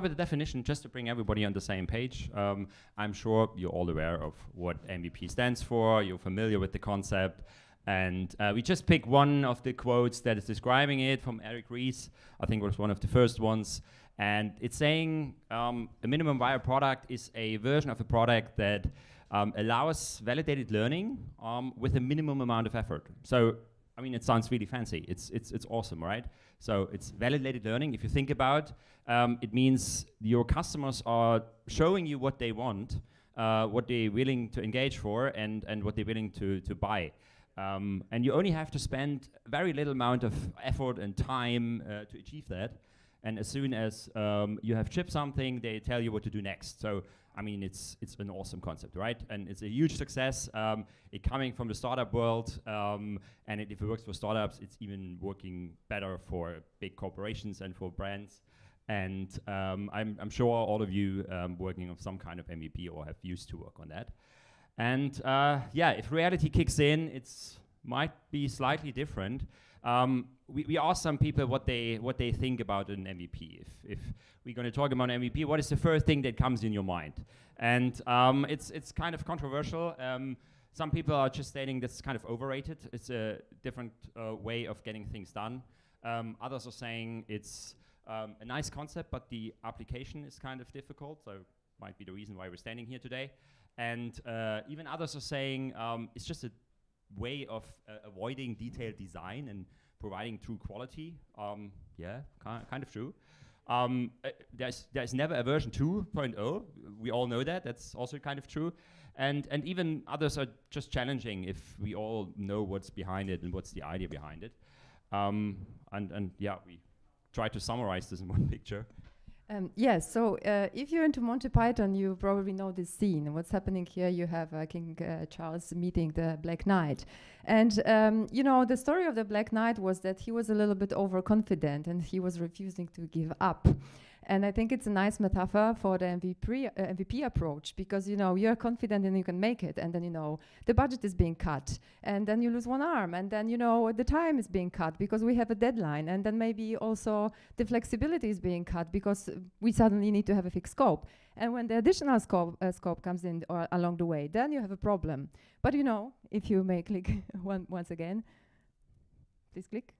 with the definition just to bring everybody on the same page. Um, I'm sure you're all aware of what MVP stands for. You're familiar with the concept. And uh, we just pick one of the quotes that is describing it from Eric Ries. I think was one of the first ones. And it's saying um, a minimum viable product is a version of a product that um, allows validated learning um, with a minimum amount of effort. So, I mean, it sounds really fancy. It's, it's, it's awesome, right? So it's validated learning. If you think about, um, it means your customers are showing you what they want, uh, what they're willing to engage for, and, and what they're willing to, to buy. Um, and you only have to spend very little amount of effort and time uh, to achieve that. And as soon as um, you have shipped something, they tell you what to do next. So I mean, it's it's an awesome concept, right? And it's a huge success. Um, it coming from the startup world, um, and it, if it works for startups, it's even working better for big corporations and for brands. And um, I'm, I'm sure all of you um, working on some kind of MVP or have used to work on that. And uh, yeah, if reality kicks in, it's might be slightly different. Um, we, we asked some people what they what they think about an MVP. If, if we're going to talk about an MVP, what is the first thing that comes in your mind? And um, it's it's kind of controversial. Um, some people are just stating this is kind of overrated. It's a different uh, way of getting things done. Um, others are saying it's um, a nice concept, but the application is kind of difficult. So might be the reason why we're standing here today. And uh, even others are saying um, it's just a way of uh, avoiding detailed design and providing true quality. Um, yeah, ki kind of true. Um, uh, there's there's never a version 2.0. We all know that. That's also kind of true. And and even others are just challenging if we all know what's behind it and what's the idea behind it. Um, and and yeah, we try to summarize this in one picture. Um, yes, so uh, if you're into Monty Python, you probably know this scene. What's happening here? You have uh, King uh, Charles meeting the Black Knight. And, um, you know, the story of the Black Knight was that he was a little bit overconfident and he was refusing to give up. And I think it's a nice metaphor for the MVP, uh, MVP approach because you know you're confident and you can make it, and then you know the budget is being cut, and then you lose one arm, and then you know the time is being cut because we have a deadline, and then maybe also the flexibility is being cut because we suddenly need to have a fixed scope. And when the additional scope, uh, scope comes in or along the way, then you have a problem. But you know, if you may click one once again, please click.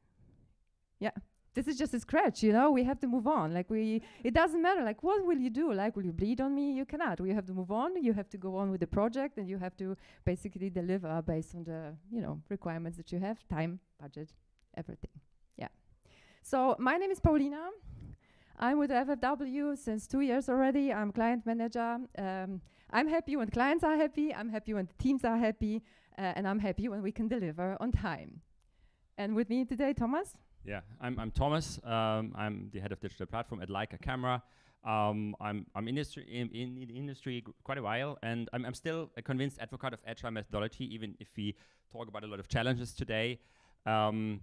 Yeah, this is just a scratch, you know, we have to move on. Like we, it doesn't matter, like what will you do? Like, will you bleed on me? You cannot, we have to move on. You have to go on with the project and you have to basically deliver based on the, you know, requirements that you have, time, budget, everything. Yeah. So my name is Paulina. I'm with FFW since two years already. I'm client manager. Um, I'm happy when clients are happy. I'm happy when the teams are happy. Uh, and I'm happy when we can deliver on time. And with me today, Thomas. Yeah, I'm, I'm Thomas. Um, I'm the head of digital platform at Leica Camera. Um, I'm, I'm industry in, in, the industry quite a while, and I'm, I'm still a convinced advocate of agile methodology, even if we talk about a lot of challenges today. Um,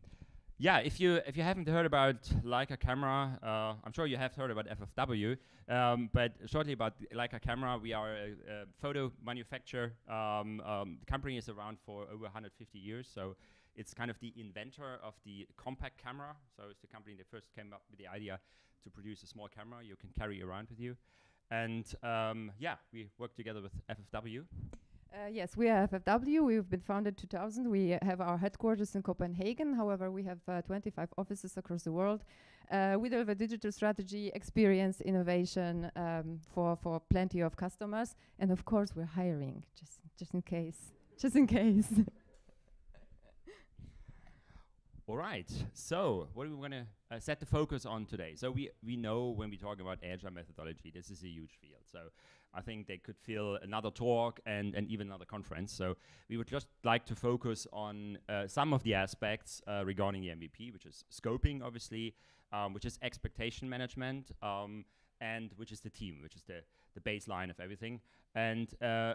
yeah, if you if you haven't heard about Leica Camera, uh, I'm sure you have heard about FFW. Um, but shortly about Leica Camera, we are a, a photo manufacturer. Um, um, the company is around for over 150 years, so it's kind of the inventor of the compact camera. So it's the company that first came up with the idea to produce a small camera you can carry around with you. And um, yeah, we work together with FFW. Uh, yes, we are FFW. We've been founded 2000. We have our headquarters in Copenhagen. However, we have uh, 25 offices across the world. Uh, we deliver digital strategy, experience, innovation um, for for plenty of customers, and of course, we're hiring just just in case, just in case. All right. So, what are we going to uh, set the focus on today? So, we we know when we talk about agile methodology, this is a huge field. So, I think they could fill another talk and and even another conference. So, we would just like to focus on uh, some of the aspects uh, regarding the MVP, which is scoping, obviously, um, which is expectation management, um, and which is the team, which is the the baseline of everything. And uh,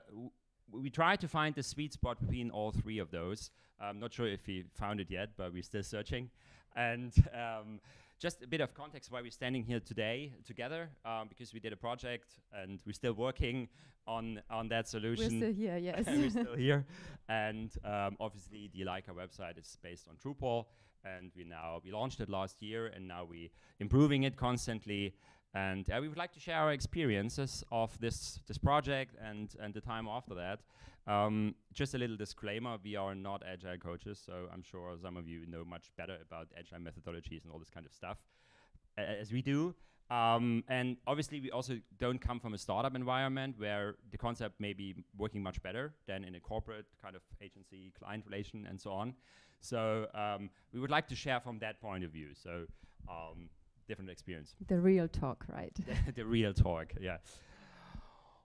we try to find the sweet spot between all three of those. I'm not sure if we found it yet, but we're still searching. And um, just a bit of context why we're standing here today together, um, because we did a project and we're still working on on that solution. We're still here, yes. we're still here. And um, obviously, the Leica website is based on Drupal, and we now we launched it last year, and now we're improving it constantly. And uh, we would like to share our experiences of this this project and and the time after that. Um, just a little disclaimer: we are not agile coaches, so I'm sure some of you know much better about agile methodologies and all this kind of stuff, as we do. Um, and obviously, we also don't come from a startup environment where the concept may be working much better than in a corporate kind of agency client relation and so on. So um, we would like to share from that point of view. So um, different experience. The real talk, right? the, real talk, yeah.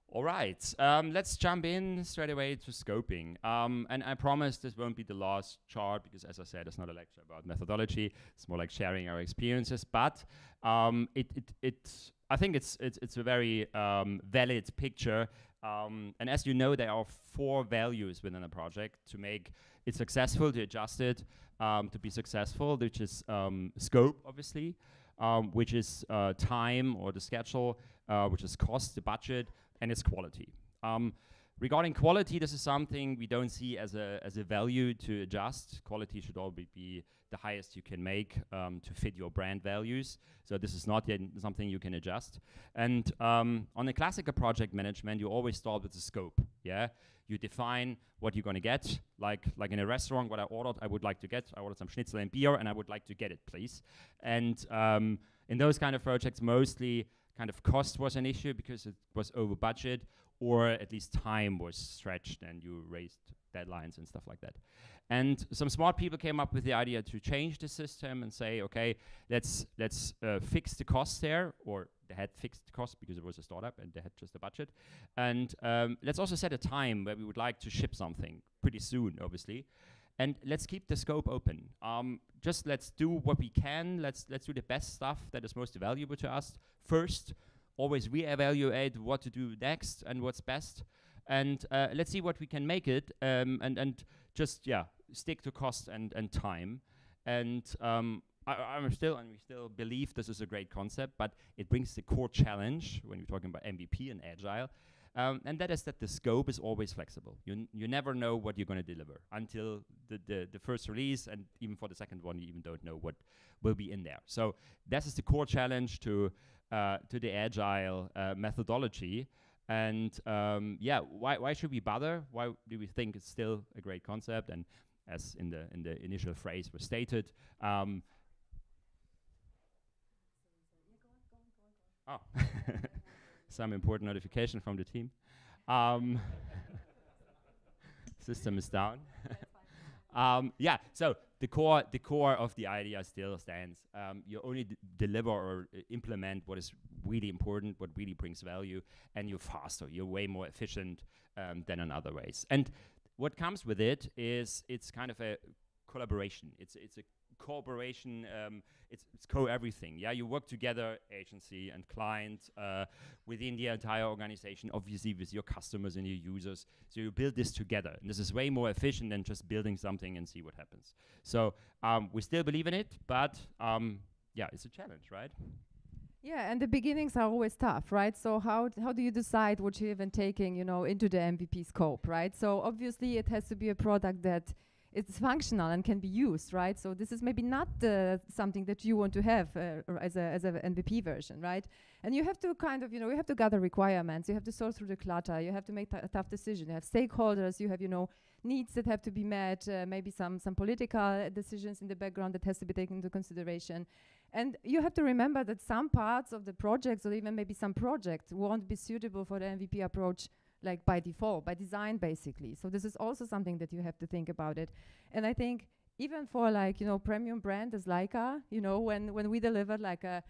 All right, um, let's jump in straight away to scoping. Um, and I promise this won't be the last chart because, as I said, it's not a lecture about methodology. It's more like sharing our experiences. But um, it, it, it, I think it's, it's, it's a very um, valid picture. Um, and as you know, there are four values within a project to make it successful, to adjust it, um, to be successful, which is scope, obviously, which is uh, time or the schedule, uh, which is cost, the budget, and its quality. Um, regarding quality, this is something we don't see as a, as a value to adjust. Quality should always be the highest you can make um, to fit your brand values. So this is not yet something you can adjust. And um, on a classical project management, you always start with the scope. Yeah, you define what you're going to get. Like like in a restaurant, what I ordered, I would like to get. I ordered some schnitzel and beer, and I would like to get it, please. And um, in those kind of projects, mostly kind of cost was an issue because it was over budget or at least time was stretched and you raised deadlines and stuff like that. And some smart people came up with the idea to change the system and say, okay, let's let's uh, fix the cost there, or they had fixed cost because it was a startup and they had just a budget. And um, let's also set a time where we would like to ship something pretty soon, obviously and let's keep the scope open. Um, just let's do what we can. Let's let's do the best stuff that is most valuable to us first. Always reevaluate what to do next and what's best, and uh, let's see what we can make it. Um, and and just yeah, stick to cost and and time. And um, I, am still and we still believe this is a great concept, but it brings the core challenge when we're talking about MVP and agile um, and that is that the scope is always flexible. You, you never know what you're going to deliver until the, the, the, first release, and even for the second one, you even don't know what will be in there. So that is the core challenge to, to the agile uh, methodology. And um, yeah, why, why should we bother? Why do we think it's still a great concept? And as in the, in the initial phrase was stated, um, oh. some important notification from the team. Um, system is down. um, yeah, so the core, the core of the idea still stands. Um, you only deliver or uh, implement what is really important, what really brings value, and you're faster. You're way more efficient um, than in other ways. And what comes with it is it's kind of a collaboration. It's it's a cooperation. Um, it's, it's co everything. Yeah, you work together, agency and client, uh, within the entire organization. Obviously, with your customers and your users. So you build this together, and this is way more efficient than just building something and see what happens. So um, we still believe in it, but um, yeah, it's a challenge, right? Yeah, and the beginnings are always tough, right? So how how do you decide what you're even taking, you know, into the MVP scope, right? So obviously it has to be a product that it's functional and can be used, right? So this is maybe not uh, something that you want to have uh, as a as an MVP version, right? And you have to kind of, you know, you have to gather requirements. You have to sort through the clutter. You have to make a tough decision. You have stakeholders. You have, you know, needs that have to be met. Uh, maybe some some political decisions in the background that has to be taken into consideration. And you have to remember that some parts of the projects, or even maybe some projects, won't be suitable for the MVP approach like by default, by design basically. So this is also something that you have to think about it. And I think even for like, you know, premium brand as Leica, you know, when, when we delivered like a,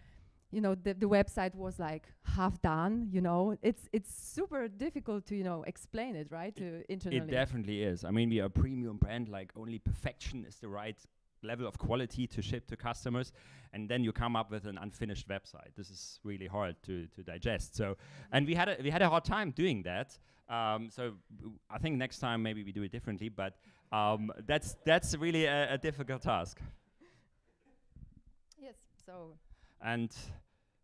you know, the, the website was like half done, you know, it's it's super difficult to, you know, explain it, right, to internally. It definitely is. I mean, we are a premium brand, like only perfection is the right level of quality to ship to customers and then you come up with an unfinished website. This is really hard to, to digest. So and we had a we had a hard time doing that. Um, so i think next time maybe we do it differently but um, that's that's really a, a difficult task. Yes so. And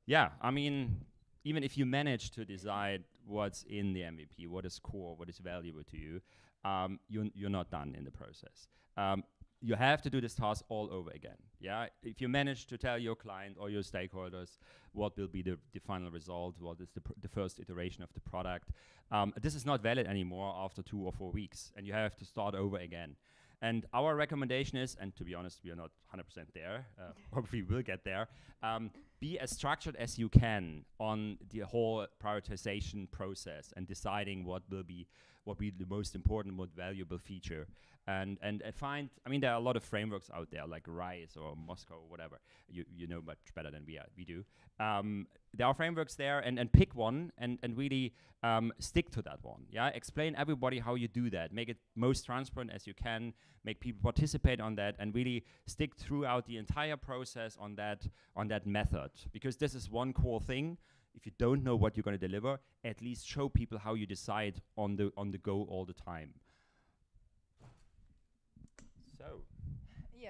yeah i mean even if you manage to decide what's in the MVP, what is core, what is valuable to you, um, you're, you're not done in the process. Um, you have to do this task all over again. Yeah, if you manage to tell your client or your stakeholders what will be the, the final result, what is the, the first iteration of the product, um, this is not valid anymore after two or four weeks, and you have to start over again. And our recommendation is, and to be honest, we are not 100% there, uh, hopefully we'll get there, um, be as structured as you can on the whole prioritization process and deciding what will be what be the most important, most valuable feature and and I find I mean there are a lot of frameworks out there like RICE or MoSCoW or whatever you you know much better than we are, we do. Um, there are frameworks there and, and pick one and and really um, stick to that one. Yeah, explain everybody how you do that. Make it most transparent as you can. Make people participate on that and really stick throughout the entire process on that on that method because this is one core thing if you don't know what you're going to deliver, at least show people how you decide on the on the go all the time.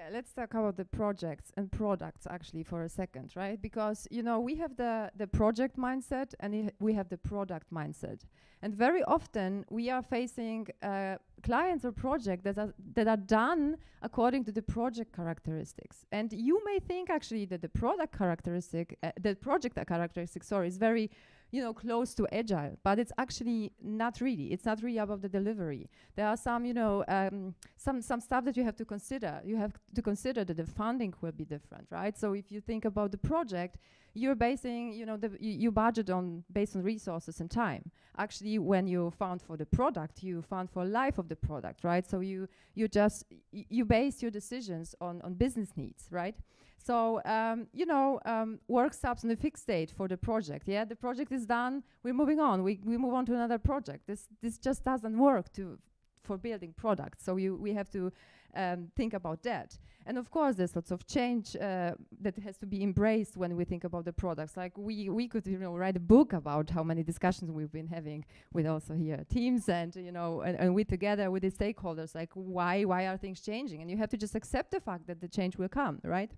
Yeah, let's talk about the projects and products actually for a second, right? Because you know we have the the project mindset and we have the product mindset, and very often we are facing uh, clients or projects that are that are done according to the project characteristics. And you may think actually that the product characteristic, uh, the project characteristic, sorry, is very you know, close to agile, but it's actually not really. It's not really about the delivery. There are some, you know, um, some some stuff that you have to consider. You have to consider that the funding will be different, right? So if you think about the project, you're basing, you know, the you budget on based on resources and time. Actually, when you fund for the product, you fund for life of the product, right? So you you just you base your decisions on on business needs, right? So, um, you know, um, work stops on a fixed date for the project. Yeah, the project is done. We're moving on. We, we move on to another project. This this just doesn't work to for building products. So you we have to um, think about that. And of course, there's lots of change uh, that has to be embraced when we think about the products. Like we we could you know write a book about how many discussions we've been having with also here teams and you know and, and we together with the stakeholders. Like why why are things changing? And you have to just accept the fact that the change will come, right?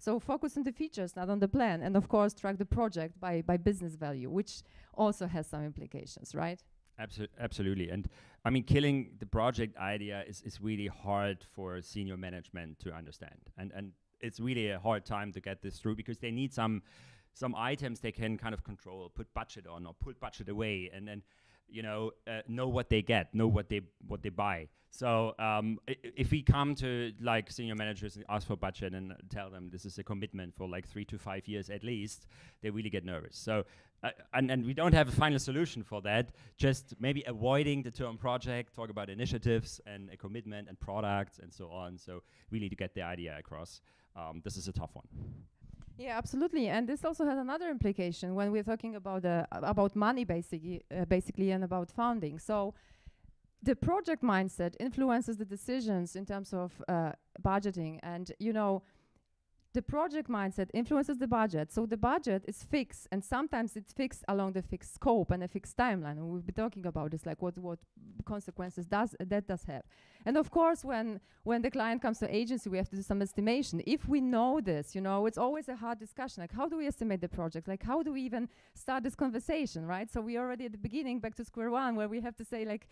So focus on the features, not on the plan. And of course, track the project by, by business value, which also has some implications, right? Absol absolutely. And I mean, killing the project idea is, is really hard for senior management to understand. And, and it's really a hard time to get this through because they need some some items they can kind of control, put budget on or put budget away, and then you know uh, know what they get, know what they what they buy. So um, if we come to like senior managers and ask for budget and tell them this is a commitment for like three to five years at least, they really get nervous. So uh, and, and we don't have a final solution for that. Just maybe avoiding the term project, talk about initiatives and a commitment and products and so on. So really to get the idea across. Um, this is a tough one. Yeah, absolutely. And this also has another implication when we're talking about uh, about money, basically, uh, basically, and about funding. So the project mindset influences the decisions in terms of uh, budgeting and you know the project mindset influences the budget. So the budget is fixed and sometimes it's fixed along the fixed scope and a fixed timeline. And we'll be talking about this like what what consequences does uh, that does have. And of course when when the client comes to agency we have to do some estimation. If we know this you know it's always a hard discussion. Like how do we estimate the project? Like how do we even start this conversation right? So we already at the beginning back to square one where we have to say like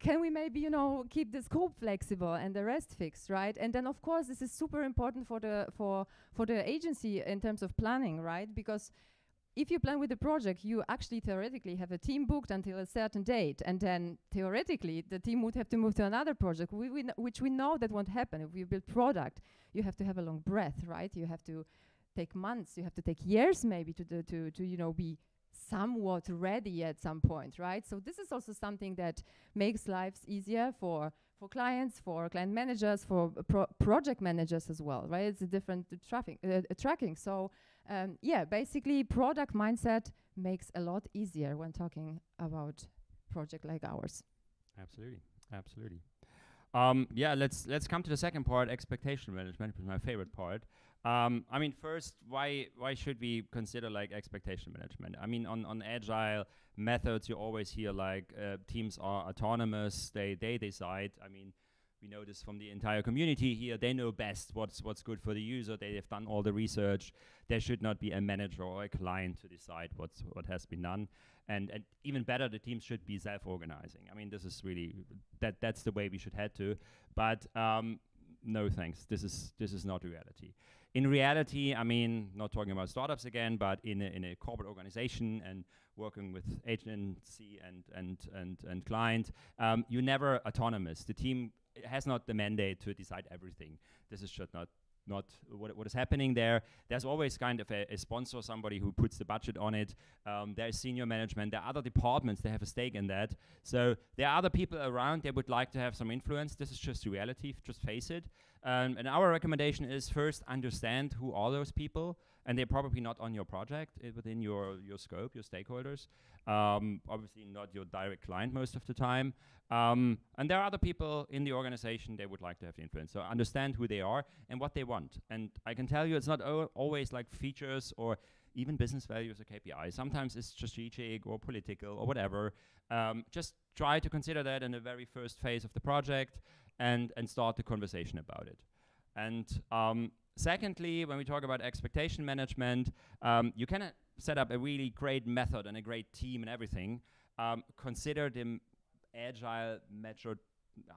can we maybe you know keep the scope flexible and the rest fixed right? And then of course this is super important for the for for the agency in terms of planning right? Because if you plan with the project you actually theoretically have a team booked until a certain date. And then theoretically the team would have to move to another project we, we which we know that won't happen. If you build product you have to have a long breath right? You have to take months you have to take years maybe to to to you know be somewhat ready at some point, right? So this is also something that makes lives easier for for clients, for client managers, for pro project managers as well, right? It's a different traffic uh, uh, tracking. So um, yeah, basically, product mindset makes a lot easier when talking about project like ours. Absolutely, absolutely. Um, yeah, let's let's come to the second part, expectation management, which is my favorite part. Um, I mean, first, why why should we consider like expectation management? I mean, on on agile methods, you always hear like uh, teams are autonomous; they they decide. I mean, we know this from the entire community here. They know best what's what's good for the user. They have done all the research. There should not be a manager or a client to decide what's what has been done. And and even better, the teams should be self-organizing. I mean, this is really that that's the way we should head to. But um, no thanks. This is this is not reality. In reality, I mean, not talking about startups again, but in a, in a corporate organization and working with agency and and and and client, um, you're never autonomous. The team has not the mandate to decide everything. This is just not not what, what is happening there. There's always kind of a, a sponsor, somebody who puts the budget on it. Um, there's senior management. There are other departments that have a stake in that. So there are other people around that would like to have some influence. This is just reality. Just face it. Um, and our recommendation is first understand who are those people, and they're probably not on your project uh, within your your scope, your stakeholders. Um, obviously, not your direct client most of the time. Um, and there are other people in the organization they would like to have the influence. So understand who they are and what they want. And I can tell you, it's not always like features or even business values or KPI. Sometimes it's strategic or political or whatever. Um, just try to consider that in the very first phase of the project and and start the conversation about it. And um, secondly, when we talk about expectation management, um, you can set up a really great method and a great team and everything. Um, consider the agile metro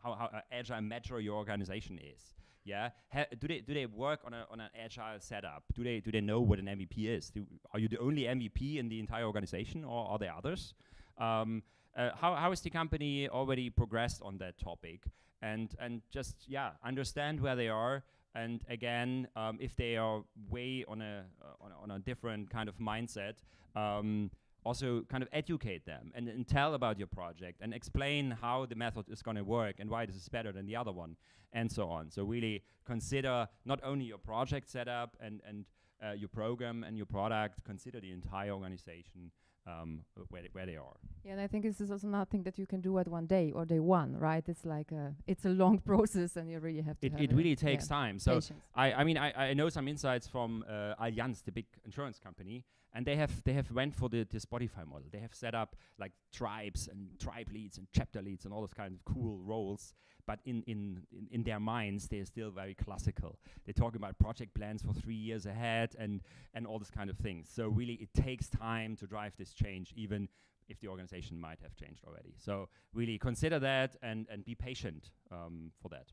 how, how uh, agile metro your organization is. Yeah, ha do they do they work on a on an agile setup? Do they do they know what an MVP is? Do, are you the only MVP in the entire organization, or are there others? Um, uh, how how is the company already progressed on that topic? And and just yeah, understand where they are. And again, um, if they are way on a, uh, on a on a different kind of mindset. Um, also kind of educate them and, and, tell about your project and explain how the method is going to work and why this is better than the other one and so on so really consider not only your project setup and, and uh, your program and your product consider the entire organization um, where, they, where they are. Yeah, and I think this is also nothing that you can do at one day or day one, right? It's like a, it's a long process, and you really have to. It, have it really takes yeah, time. So I, I mean, I, I know some insights from uh, Allianz, the big insurance company, and they have they have went for the, the Spotify model. They have set up like tribes and tribe leads and chapter leads and all those kind of cool roles. But in, in, in, in their minds, they're still very classical. They talk about project plans for three years ahead and and all this kind of things. So really, it takes time to drive this change, even if the organization might have changed already. So really consider that and and be patient um, for that.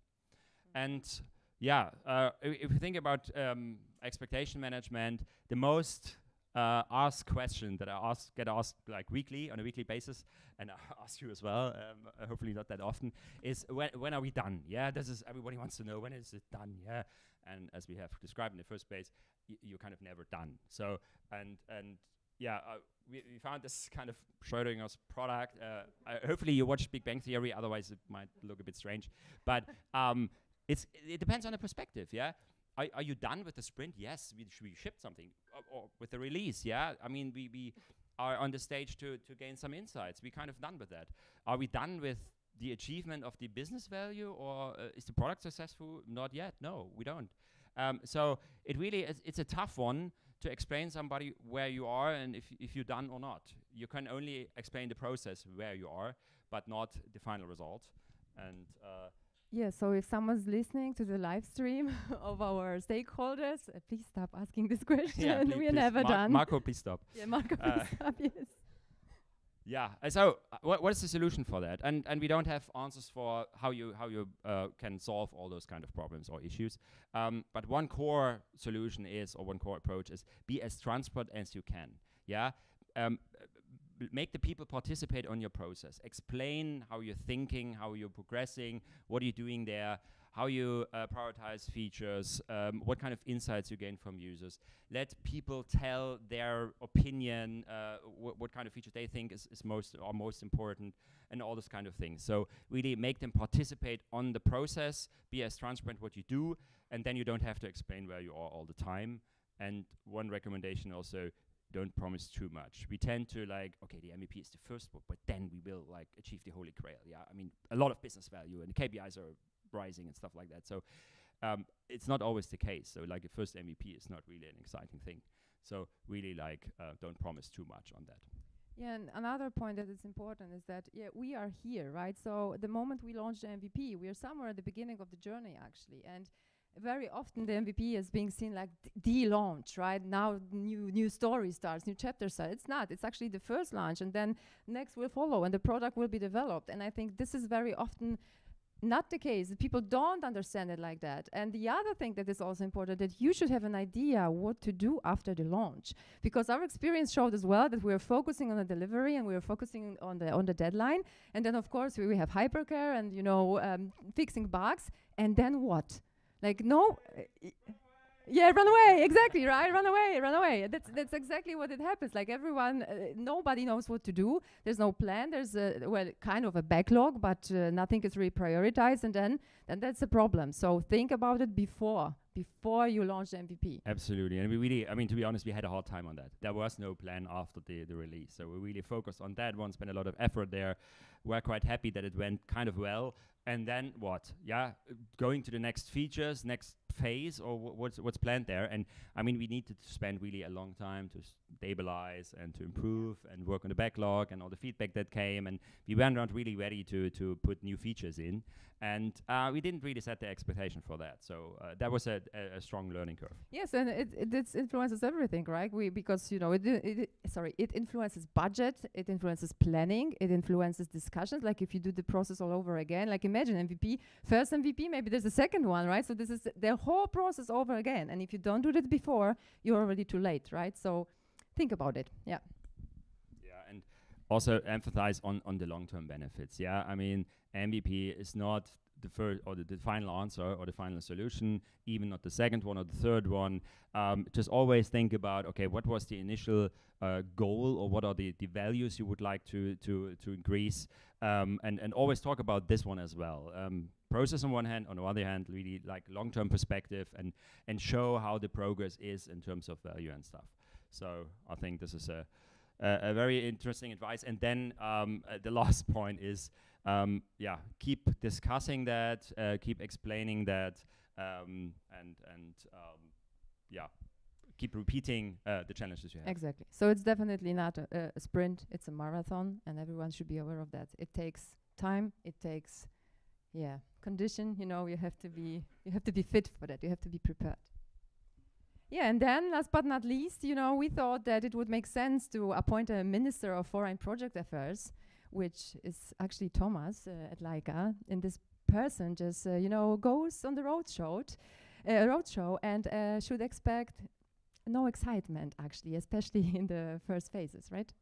And yeah, uh, if you think about um, expectation management, the most uh, ask question that I ask get asked like weekly on a weekly basis, and I ask you as well. Um, uh, hopefully not that often. Is when when are we done? Yeah, this is everybody wants to know when is it done? Yeah, and as we have described in the first place, you're kind of never done. So and and yeah, uh, we, we, found this kind of Schrodinger's product. Uh, hopefully you watch Big Bang Theory, otherwise it might look a bit strange. But um, it's it depends on the perspective. Yeah, are, are you done with the sprint? Yes, we, we shipped something. Or, or, with the release, yeah. I mean, we, we are on the stage to, to gain some insights. We're kind of done with that. Are we done with the achievement of the business value or uh, is the product successful? Not yet. No, we don't. Um, so it really is, it's a tough one to explain somebody where you are and if, if you're done or not. You can only explain the process where you are, but not the final result. And uh, yeah, so if someone's listening to the live stream of our stakeholders, uh, please stop asking this question. Yeah, We're never Mar done. Marco, please stop. Yeah, Marco, uh, please stop. Yes. Yeah. Uh, so, uh, what, what is the solution for that? And and we don't have answers for how you how you uh, can solve all those kind of problems or issues. Um, but one core solution is, or one core approach is, be as transparent as you can. Yeah. Um, make the people participate on your process. Explain how you're thinking, how you're progressing, what are you doing there, how you uh, prioritize features, um, what kind of insights you gain from users. Let people tell their opinion, uh, wh what kind of features they think is, is most are most important, and all this kind of things. So really make them participate on the process, be as transparent what you do, and then you don't have to explain where you are all the time. And one recommendation also don't promise too much. We tend to like, okay, the MVP is the first book, but then we will like achieve the holy grail. Yeah, I mean, a lot of business value and the KPIs are rising and stuff like that. So um, it's not always the case. So like a first MVP is not really an exciting thing. So really like uh, don't promise too much on that. Yeah, and another point that is important is that yeah, we are here, right? So the moment we launch the MVP, we are somewhere at the beginning of the journey actually, and very often the MVP is being seen like the launch, right? Now new new story starts, new chapter starts. It's not. It's actually the first launch, and then next will follow, and the product will be developed. And I think this is very often not the case. People don't understand it like that. And the other thing that is also important that you should have an idea what to do after the launch, because our experience showed as well that we are focusing on the delivery and we are focusing on the on the deadline. And then of course we, we have hypercare and you know um, fixing bugs. And then what? Like no. Uh, yeah, run away. Exactly, right? Run away, run away. That's that's exactly what it happens. Like everyone, uh, nobody knows what to do. There's no plan. There's a well, kind of a backlog, but uh, nothing is really prioritized, and then then that's a problem. So think about it before before you launch the MVP. Absolutely, and we really, I mean, to be honest, we had a hard time on that. There was no plan after the the release, so we really focused on that one, spent a lot of effort there. We're quite happy that it went kind of well. And then what? Yeah, going to the next features, next phase or what's what's planned there? And i mean we needed to spend really a long time to stabilize and to improve and work on the backlog and all the feedback that came. And we were not really ready to to put new features in. And uh, we didn't really set the expectation for that. So uh, that was a, a, a, strong learning curve. Yes and it, it, it influences everything right? We because you know it, it, sorry it influences budget it influences planning it influences discussions. Like if you do the process all over again like imagine mvp first mvp maybe there's a second one right? So this is the whole process over again. And if you don't do that before you're already too late right? So think about it. Yeah. Yeah and also emphasize on on the long-term benefits. Yeah i mean MVP is not the first or the, the, final answer or the final solution, even not the second one or the third one. Um, just always think about okay, what was the initial uh, goal or what are the, the values you would like to to to increase, um, and and always talk about this one as well. Um, process on one hand, on the other hand, really like long-term perspective and and show how the progress is in terms of value and stuff. So I think this is a a, a very interesting advice. And then um, uh, the last point is um, yeah, keep discussing that, uh, keep explaining that, um, and and um, yeah, keep repeating uh, the challenges you have. Exactly. So it's definitely not a, a, sprint; it's a marathon, and everyone should be aware of that. It takes time. It takes, yeah, condition. You know, you have to be you have to be fit for that. You have to be prepared. Yeah, and then last but not least, you know, we thought that it would make sense to appoint a minister of foreign project affairs which is actually Thomas uh, at Leica. And this person just, uh, you know, goes on the road show, uh, road show and should expect no excitement, actually, especially in the first phases, right?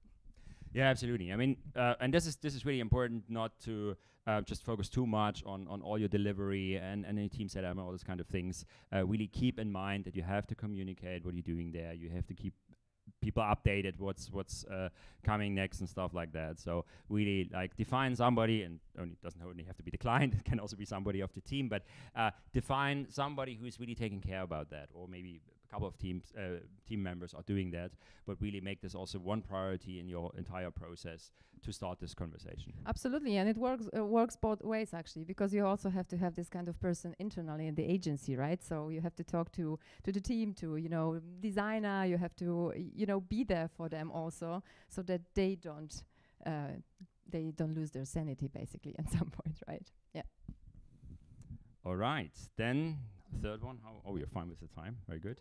Yeah, absolutely. I mean, uh, and this is this is really important not to uh, just focus too much on on all your delivery and and any team setup and all those kind of things. Uh, really keep in mind that you have to communicate what you're doing there. You have to keep people updated what's what's uh, coming next and stuff like that. So really like define somebody, and only doesn't only have to be the client; it can also be somebody of the team. But uh, define somebody who's really taking care about that, or maybe couple of teams uh, team members are doing that but really make this also one priority in your entire process to start this conversation. Absolutely and it works uh, works both ways actually because you also have to have this kind of person internally in the agency right? So you have to talk to to the team to you know designer you have to you know be there for them also so that they don't uh, they don't lose their sanity basically at some point right? Yeah. All right then third one. How, oh, you're fine with the time. Very good.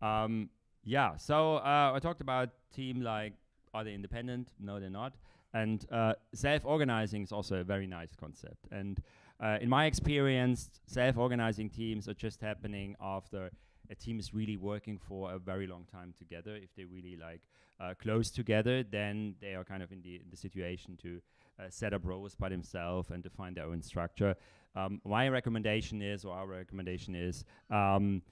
Um, yeah. So uh, I talked about team like are they independent? No, they're not. And uh, self-organizing is also a very nice concept. And uh, in my experience, self-organizing teams are just happening after a team is really working for a very long time together. If they're really like uh, close together, then they are kind of in the, in the situation to uh, set up roles by themselves and define their own structure. Um, my recommendation is, or our recommendation is, um,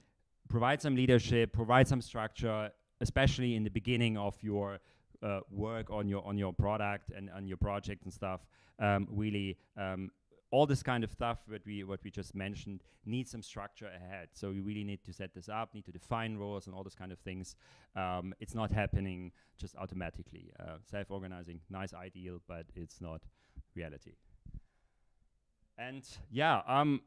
provide some leadership, provide some structure, especially in the beginning of your uh, work on your on your product and on your project and stuff. Um, really, um, all this kind of stuff that we what we just mentioned needs some structure ahead. So you really need to set this up, need to define roles and all those kind of things. Um, it's not happening just automatically. Uh, self-organizing, nice ideal, but it's not reality. And yeah, um,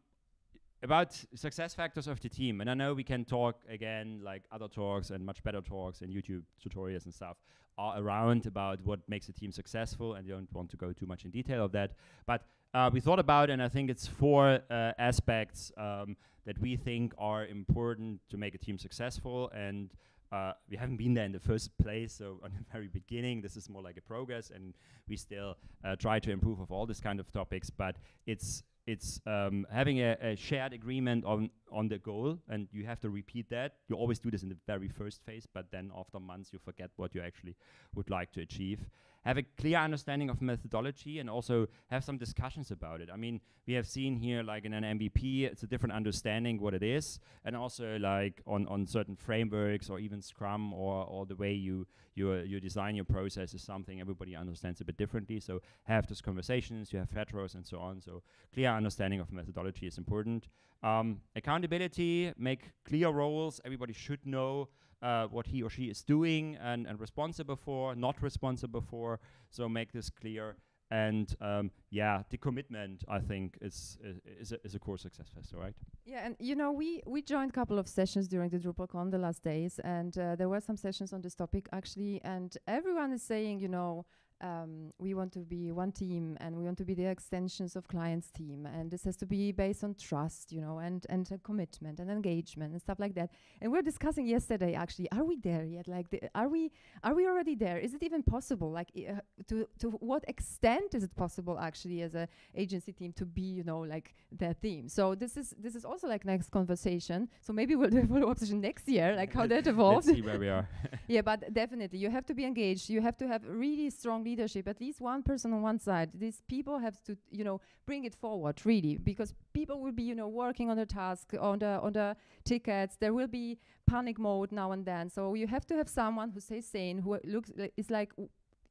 about success factors of the team. And I know we can talk again, like other talks and much better talks and YouTube tutorials and stuff are around about what makes a team successful. And you don't want to go too much in detail of that. But uh, we thought about, and I think it's four uh, aspects um, that we think are important to make a team successful. And uh, we haven't been there in the first place, so on the very beginning, this is more like a progress, and we still uh, try to improve of all this kind of topics. But it's it's um, having a, a, shared agreement on on the goal, and you have to repeat that. You always do this in the very first phase, but then after months you forget what you actually would like to achieve. Have a clear understanding of methodology, and also have some discussions about it. I mean, we have seen here, like in an MVP, it's a different understanding what it is, and also like on on certain frameworks or even Scrum or or the way you you you design your process is something everybody understands a bit differently. So have those conversations. You have retros and so on. So clear understanding of methodology is important. Um, accountability, make clear roles. Everybody should know uh, what he or she is doing and, and responsible for, not responsible for. So make this clear. And um, yeah, the commitment I think is is a, is a core success factor, right? Yeah, and you know we we joined a couple of sessions during the DrupalCon the last days, and uh, there were some sessions on this topic actually, and everyone is saying, you know, um, we want to be one team and we want to be the extensions of clients team. And this has to be based on trust you know and and uh, commitment and engagement and stuff like that. And we are discussing yesterday actually are we there yet? Like the, are we are we already there? Is it even possible? Like uh, to to what extent is it possible actually as a agency team to be you know like their team so this is this is also like next conversation. So maybe we'll do a follow-up session next year like how that evolves see where we are. Yeah but definitely you have to be engaged. You have to have really strong leadership, at least one person on one side. These people have to, you know, bring it forward really, because people will be, you know, working on the task, on the on the tickets. There will be panic mode now and then. So you have to have someone who stays sane, who looks li is like,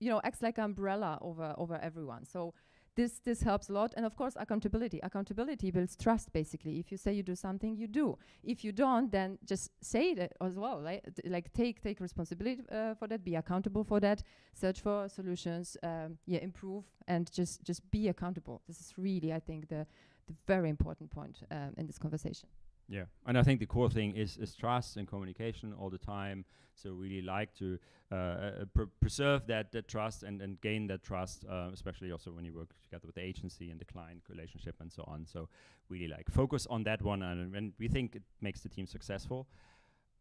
you know, acts like umbrella over over everyone. So this this helps a lot. And of course accountability. Accountability builds trust basically. If you say you do something you do. If you don't then just say it as well like take take responsibility uh, for that be accountable for that search for solutions um, yeah improve and just just be accountable. This is really i think the the very important point um, in this conversation yeah, and I think the core thing is is trust and communication all the time. So really like to uh, uh, pr preserve that that trust and and gain that trust, uh, especially also when you work together with the agency and the client relationship and so on. So really like focus on that one, and, and we think it makes the team successful.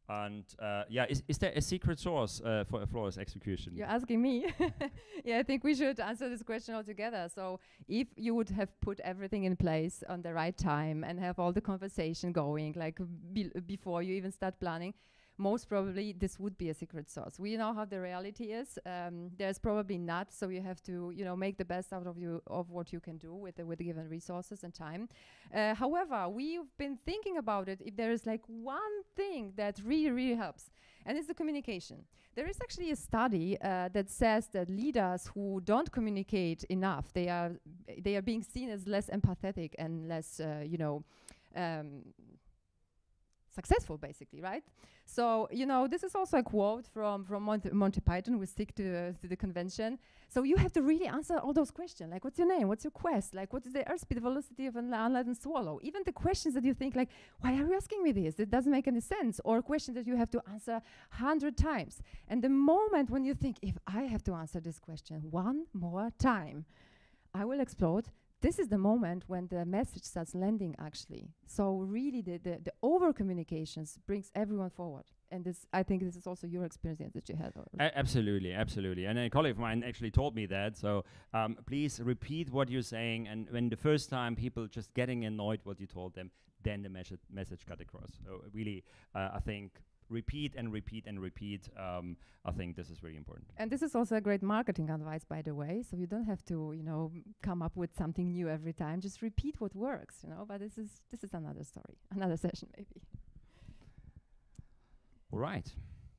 And uh, yeah, is, is there a secret source uh, for a flawless execution? You're asking me. yeah, I think we should answer this question altogether. So, if you would have put everything in place on the right time and have all the conversation going, like be before you even start planning, most probably this would be a secret sauce. We know how the reality is. Um, there's probably not, so you have to, you know, make the best out of you of what you can do with the, with given resources and time. Uh, however, we've been thinking about it. If there is like one thing that really really helps, and it's the communication. There is actually a study uh, that says that leaders who don't communicate enough, they are they are being seen as less empathetic and less, uh, you know. Um, successful basically right? So you know this is also a quote from from monty, monty python we stick to, uh, to the convention. So you have to really answer all those questions like what's your name? What's your quest? Like what is the airspeed velocity of an unladen swallow? Even the questions that you think like why are you asking me this? It doesn't make any sense. Or questions that you have to answer 100 times. And the moment when you think if i have to answer this question one more time i will explode this is the moment when the message starts landing actually. So really the, the, the over communications brings everyone forward. And this i think this is also your experience that you had absolutely absolutely. And a colleague of mine actually told me that. So um, please repeat what you're saying. And when the first time people just getting annoyed what you told them then the message message got across. So really uh, i think repeat and repeat and repeat. Um, I think this is really important. And this is also a great marketing advice, by the way. So you don't have to, you know, come up with something new every time. Just repeat what works, you know. But this is this is another story, another session maybe. All right.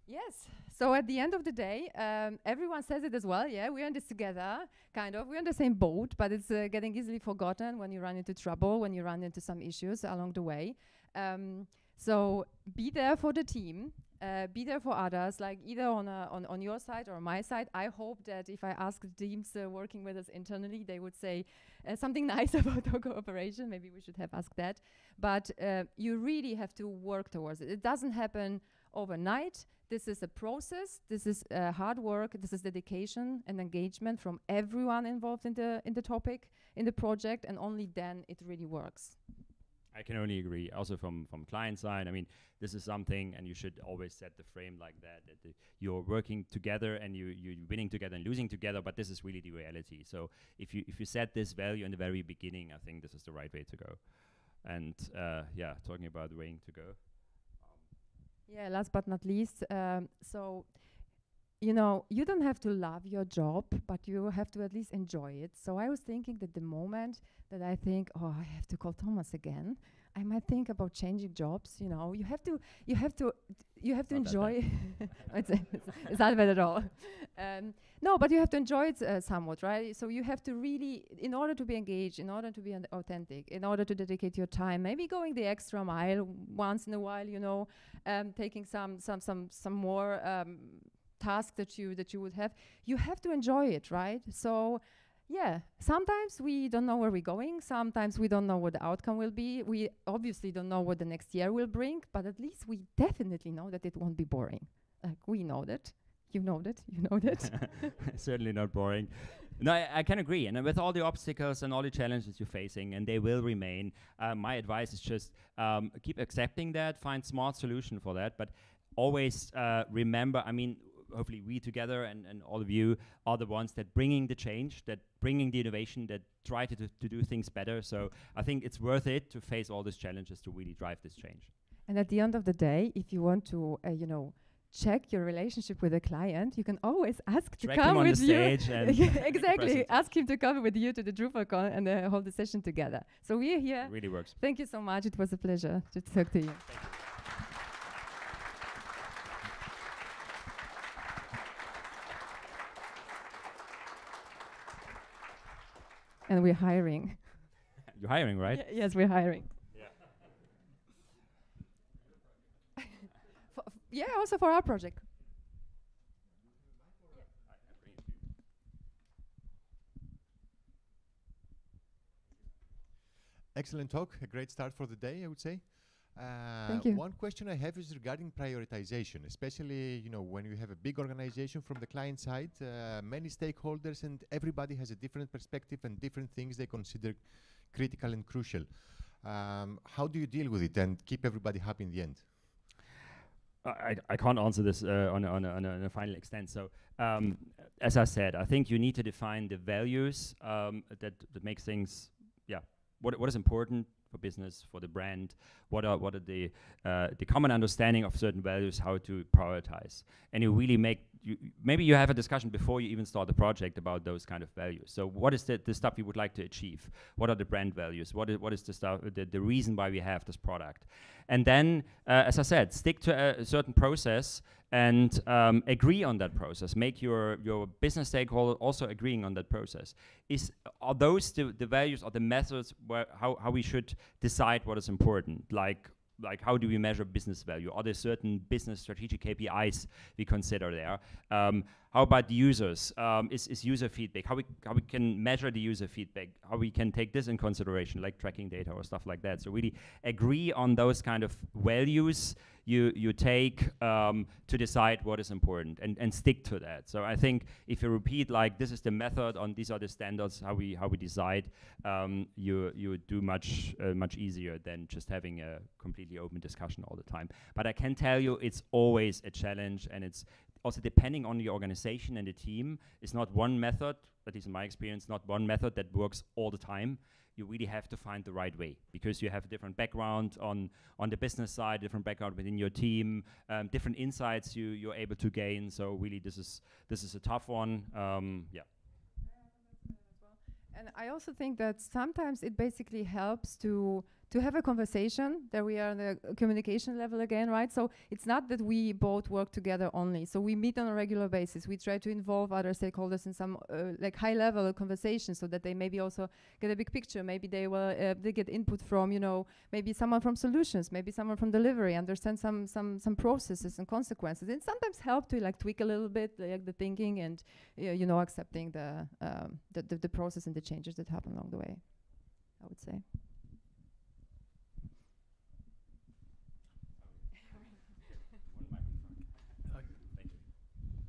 Yes. So at the end of the day, um, everyone says it as well. Yeah, we're in this together, kind of. We're in the same boat, but it's uh, getting easily forgotten when you run into trouble, when you run into some issues along the way. Um, so be there for the team. Uh, be there for others, like either on, a, on on your side or my side. I hope that if I ask the teams uh, working with us internally, they would say uh, something nice about our cooperation. Maybe we should have asked that. But uh, you really have to work towards it. It doesn't happen overnight. This is a process. This is uh, hard work. This is dedication and engagement from everyone involved in the in the topic, in the project, and only then it really works. I can only agree. Also from from client side, I mean, this is something, and you should always set the frame like that. That you're working together and you you're winning together and losing together. But this is really the reality. So if you if you set this value in the very beginning, I think this is the right way to go. And uh, yeah, talking about the way to go. yeah. Last but not least, um, so you know, you don't have to love your job, but you have to at least enjoy it. So I was thinking that the moment that I think, oh, I have to call Thomas again, I might think about changing jobs. You know, you have to, you have to, you have to enjoy. it's, it's, it's not bad at all. Um, no, but you have to enjoy it uh, somewhat, right? So you have to really, in order to be engaged, in order to be authentic, in order to dedicate your time, maybe going the extra mile once in a while. You know, um, taking some some some some more. Um, task that you that you would have you have to enjoy it right so yeah sometimes we don't know where we're going sometimes we don't know what the outcome will be we obviously don't know what the next year will bring but at least we definitely know that it won't be boring like we know that you know that you know that Certainly not boring. No, I, I can agree. And uh, with all the obstacles and all the challenges you're facing, and they will remain, uh, my advice is just um, keep accepting that, find smart solution for that, but always uh, remember. I mean, hopefully we together and, and all of you are the ones that bringing the change, that bringing the innovation, that try to, do- to do things better. So I think it's worth it to face all these challenges to really drive this change. and at the end of the day if you want to uh, you know check your relationship with a client you can always ask to Drag come him on the with you and Yeah, make it exactly ask him to come with you to the DrupalCon and uh, hold the session together so we're here It really works. Thank you so much. It was a pleasure to talk to you. And we're hiring. You're hiring, right? Ye- yes, we're hiring. For- yeah, also for our project. Excellent talk. A great start for the day, I would say. Uh, Thank you. One question I have is regarding prioritization, especially you know when you have a big organization from the client side, uh, many stakeholders, and everybody has a different perspective and different things they consider critical and crucial. Um, how do you deal with it and keep everybody happy in the end? I, I- I can't answer this uh, on, a, on, a, on, a, on a final extent. So, um, as I said, I think you need to define the values um, that, that makes things, yeah, what, what is important for business, for the brand, what are, what are the, uh, the common understanding of certain values, how to prioritize. And you really make, you, maybe you have a discussion before you even start the project about those kind of values. So what is the, the stuff you would like to achieve? What are the brand values? What is, what is the stuff, the, the reason why we have this product? And then, uh, as I said, stick to a, certain process and um, agree on that process. Make your, your business stakeholder also agreeing on that process. Is are those the, the values or the methods where how, how we should decide what is important? Like like how do we measure business value? Are there certain business strategic KPIs we consider there? Um, how about the users? Um, is, is user feedback? How we how we can measure the user feedback? How we can take this in consideration, like tracking data or stuff like that. So really agree on those kind of values you you take um, to decide what is important and, and stick to that. So I think if you repeat like this is the method on these are the standards how we how we decide, um, you you do much uh, much easier than just having a completely open discussion all the time. But I can tell you it's always a challenge and it's also depending on the organization and the team. It's not one method, at least in my experience, not one method that works all the time you really have to find the right way because you have a different background on on the business side, different background within your team, um, different insights you you're able to gain. So really, this is this is a tough one. Um, yeah. And I also think that sometimes it basically helps to to have a conversation. that we are on the uh, communication level again, right? So it's not that we both work together only. So we meet on a regular basis. We try to involve other stakeholders in some uh, like high level conversation so that they maybe also get a big picture. Maybe they will uh, they get input from you know maybe someone from solutions, maybe someone from delivery, understand some some some processes and consequences. It sometimes help to like tweak a little bit like the thinking and y- you know accepting the, um, the, the the process and the changes that happen along the way. I would say.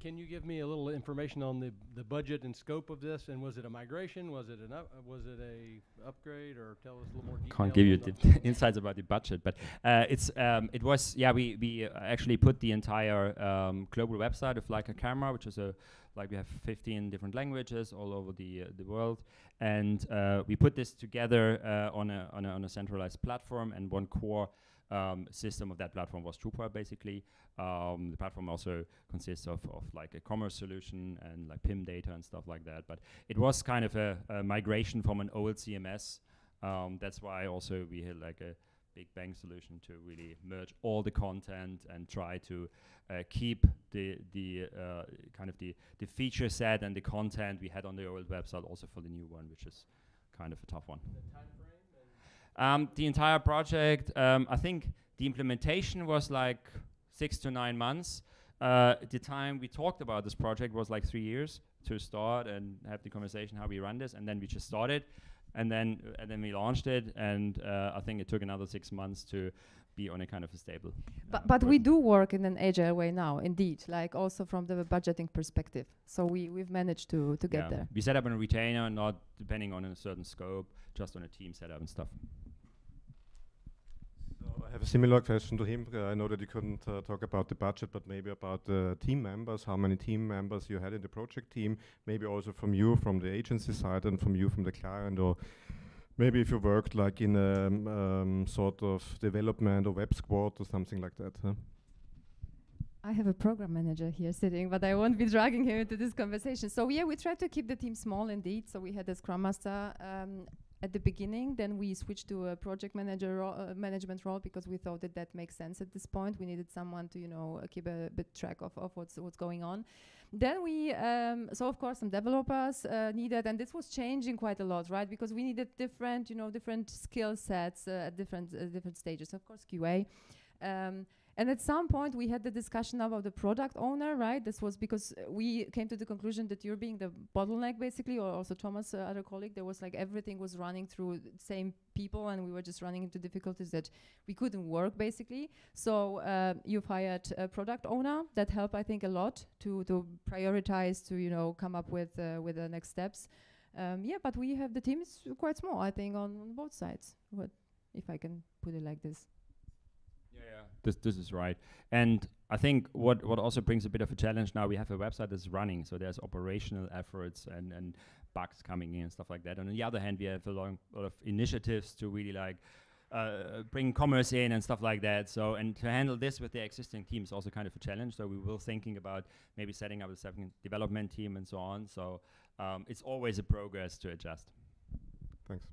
Can you give me a little information on the, the budget and scope of this? And was it a migration? Was it an up, was it a upgrade or tell us a little more? Can't give you the insights about the budget, but uh, it's um, it was yeah we we uh, actually put the entire um, global website of Leica camera, which is a like we have 15 different languages all over the uh, the world, and uh, we put this together uh, on a on a on a centralized platform and one core um, system of that platform was Drupal basically. Um, the platform also consists of, of like a commerce solution and like PIM data and stuff like that. But it was kind of a, a migration from an old CMS. Um, that's why also we had like a big bang solution to really merge all the content and try to uh, keep the the uh, kind of the the feature set and the content we had on the old website also for the new one, which is kind of a tough one. Um, the entire project, um, I think the implementation was like six to nine months. Uh, the time we talked about this project was like three years to start and have the conversation how we run this, and then we just started, and then uh, and then we launched it, and uh, I think it took another six months to be on a kind of a stable. But, uh, but we do work in an agile way now, indeed, like also from the budgeting perspective. So we, we've managed to, to get Yeah. there. We set up on a retainer, not depending on a certain scope, just on a team setup and stuff. I have a similar question to him. Uh, I know that you couldn't uh, talk about the budget, but maybe about the team members, how many team members you had in the project team, maybe also from you, from the agency side, and from you, from the client, or maybe if you worked like in a um, um, sort of development or web squad or something like that. Huh? I have a program manager here sitting, but I won't be dragging him into this conversation. So yeah, we tried to keep the team small indeed. So we had a scrum master um, at the beginning. Then we switched to a project manager ro- uh, management role because we thought that that makes sense at this point. We needed someone to you know uh, keep a bit track of, of what's what's going on. Then we um, so of course some developers uh, needed, and this was changing quite a lot, right? Because we needed different you know different skill sets uh, at different uh, different stages. Of course QA. Um, and at some point, we had the discussion about the product owner, right? This was because uh, we came to the conclusion that you're being the bottleneck, basically, or also Thomas, uh, other colleague. There was like everything was running through the same people, and we were just running into difficulties that we couldn't work, basically. So uh, you've hired a product owner that helped, I think, a lot to to prioritize, to you know, come up with uh, with the next steps. Um, yeah, but we have the team is quite small, I think, on, on both sides. What, if I can put it like this. Yeah, yeah. This this is right. And I think what what also brings a bit of a challenge now we have a website that's running, so there's operational efforts and and bugs coming in and stuff like that. And on the other hand, we have a long, lot of initiatives to really like uh, bring commerce in and stuff like that. So and to handle this with the existing team is also kind of a challenge. So we will thinking about maybe setting up a second development team and so on. So um, it's always a progress to adjust. Thanks.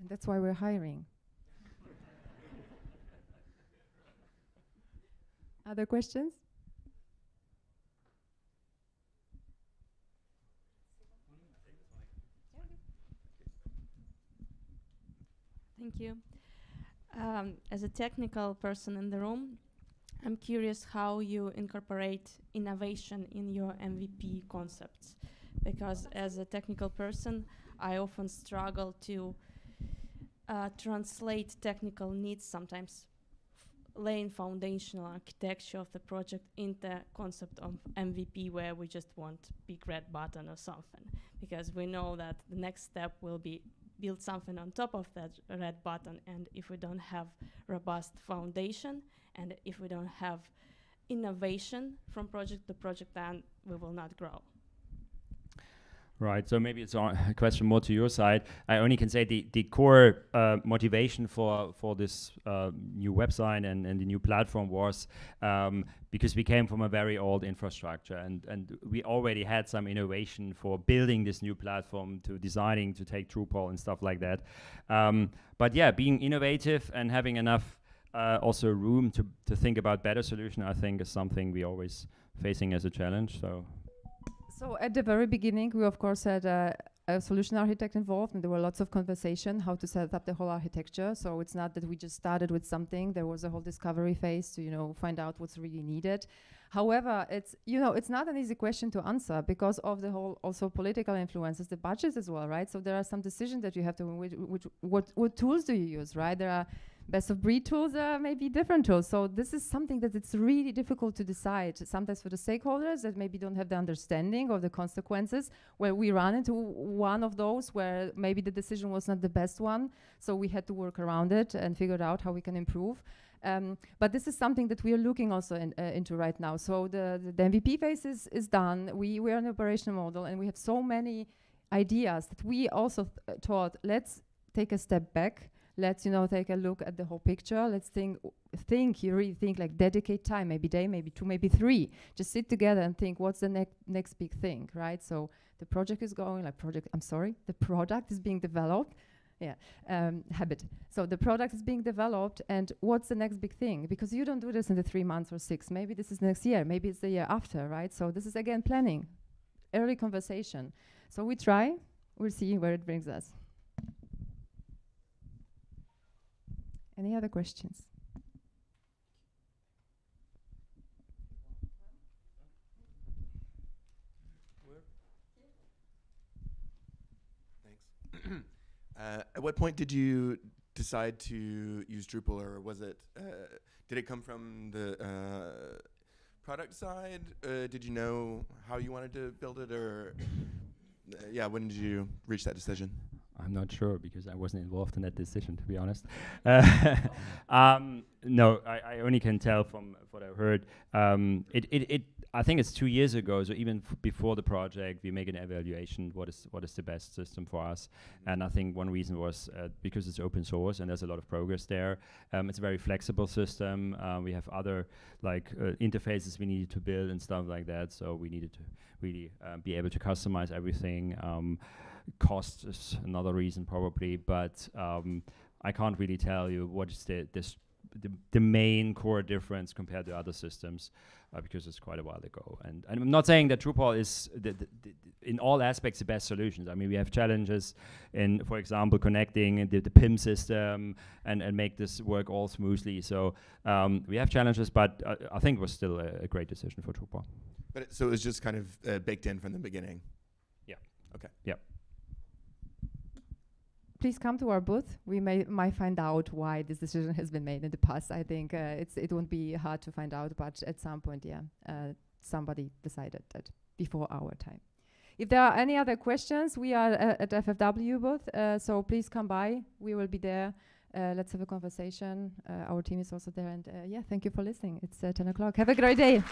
And that's why we're hiring. Other questions? Thank you. Um, as a technical person in the room, I'm curious how you incorporate innovation in your MVP concepts. Because as a technical person, I often struggle to uh, translate technical needs, sometimes laying foundational architecture of the project into concept of MVP where we just want big red button or something. Because we know that the next step will be build something on top of that red button and if we don't have robust foundation and if we don't have innovation from project to project then we will not grow Right. So maybe it's a question more to your side. I only can say the the core uh, motivation for for this uh, new website and, and the new platform was um, because we came from a very old infrastructure and and we already had some innovation for building this new platform to designing to take Drupal and stuff like that. Um, but yeah, being innovative and having enough uh, also room to to think about better solution, I think, is something we always facing as a challenge. So So at the very beginning, we of course had a, a solution architect involved, and there were lots of conversation how to set up the whole architecture. So it's not that we just started with something. There was a whole discovery phase to you know find out what's really needed. However, it's you know it's not an easy question to answer because of the whole also political influences, the budgets as well, right? So there are some decisions that you have to which, which what what tools do you use, right? There are best of breed tools are maybe different tools. So this is something that it's really difficult to decide. Sometimes for the stakeholders that maybe don't have the understanding of the consequences, where we run into one of those where maybe the decision was not the best one. So we had to work around it and figure out how we can improve. Um, but this is something that we are looking also in, uh, into right now. So the, the, the MVP phase is, is done. We, we are an operational model and we have so many ideas that we also th uh, thought, let's take a step back. Let's, you know, take a look at the whole picture. Let's think, think, you really think like dedicate time, maybe day, maybe two, maybe three. Just sit together and think what's the next next big thing, right? So the project is going, like project, I'm sorry, the product is being developed yeah, um, habit. So the product is being developed, and what's the next big thing? Because you don't do this in the three months or six. Maybe this is next year. Maybe it's the year after, right? So this is again planning, early conversation. So we try. We'll see where it brings us. Any other questions? Thanks. uh, at what point did you decide to use Drupal, or was it? Uh, did it come from the uh, product side? Uh, did you know how you wanted to build it, or uh, yeah, when did you reach that decision? I'm not sure because I wasn't involved in that decision, to be honest. Uh, um, no, I, I, only can tell from what I've heard. Um, it, it, it, I think it's two years ago, so even before the project, we make an evaluation. What is what is the best system for us? And I think one reason was uh, because it's open source and there's a lot of progress there. Um, it's a very flexible system. Uh, we have other like uh, interfaces we needed to build and stuff like that. So we needed to really uh, be able to customize everything. Cost is another reason probably, but um, I can't really tell you what is the this the, the main core difference compared to other systems uh, because it's quite a while ago. And, and I'm not saying that Drupal is the, the, the in all aspects the best solutions. I mean, we have challenges in, for example, connecting the, the PIM system and, and make this work all smoothly. So um, we have challenges, but uh, I think it was still a, a, great decision for Drupal. But it, so it was just kind of uh, baked in from the beginning. Yeah. Okay. Yeah please come to our booth. We may might find out why this decision has been made in the past. I think uh, it's it won't be hard to find out, but at some point, yeah, uh, somebody decided that before our time. If there are any other questions, we are uh, at FFW booth, uh, so please come by. We will be there. Uh, let's have a conversation. Uh, our team is also there, and yeah, thank you for listening. It's 10 o'clock. Have a great day.